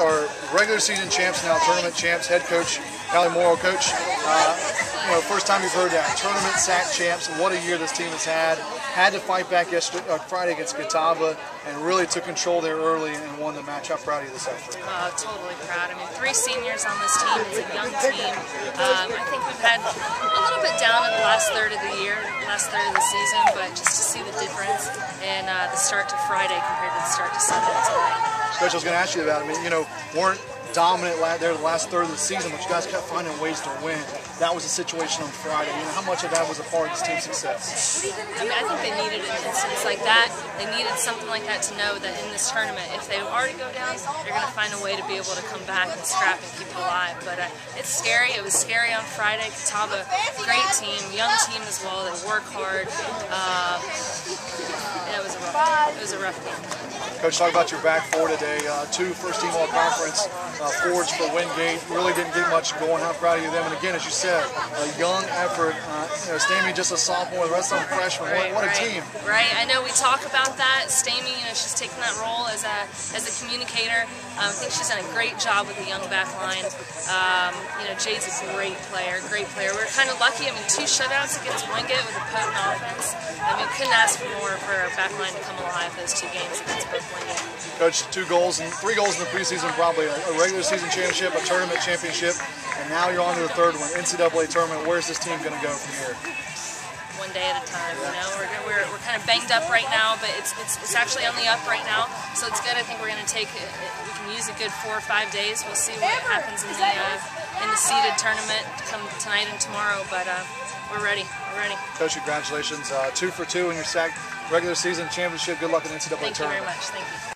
Our regular season champs now, tournament champs, head coach, Cally Morrill coach. Uh, you know, first time you've heard that. Tournament SAC champs, what a year this team has had. Had to fight back yesterday, uh, Friday against Catawba and really took control there early and won the match. How proud of you this effort? Uh, totally proud. I mean, three seniors on this team. It's a young team. Um, I think we've had a little bit down in the last third of the year, last third of the season, but just to see the difference in uh, the start to Friday compared to the start to Sunday tonight. Coach, I was going to ask you about. I mean, you know, weren't dominant there the last third of the season, but you guys kept finding ways to win. That was the situation on Friday. You know, how much of that was a part of this team's success? I mean, I think they needed an instance like that. They needed something like that to know that in this tournament, if they already go down, they're going to find a way to be able to come back and scrap and keep alive. But uh, it's scary. It was scary on Friday. Catawba, great team, young team as well. They work hard. Uh, it was. It was a rough game. Coach, talk about your back four today. Uh, two first team all conference uh, forwards for Wingate. Really didn't get much going. How proud of you them? And again, as you said, a young effort. Uh, you know, Stamey just a sophomore, the rest of them freshmen. Right, what, what right. a team. Right. I know we talk about that. Stamey, you know, she's taking that role as a as a communicator. Um, I think she's done a great job with the young back line. Um, you know, Jade's a great player, great player. We are kind of lucky. I mean, two shutouts against Wingate with a potent offense. I couldn't ask for more for our back line to come alive those two games against both Coach, two goals and three goals in the preseason, probably a, a regular season championship, a tournament championship, and now you're on to the third one, NCAA tournament. Where's this team going to go from here? One day at a time. You know, we're, we're, we're kind of banged up right now, but it's, it's it's actually on the up right now, so it's good. I think we're going to take we can use a good four or five days. We'll see what happens in the uh, in the seeded tournament come tonight and tomorrow, but. Uh, we're ready. We're ready. Coach, congratulations. Uh, two for two in your SAC regular season championship. Good luck in the NCAA Thank tournament. Thank you very much. Thank you.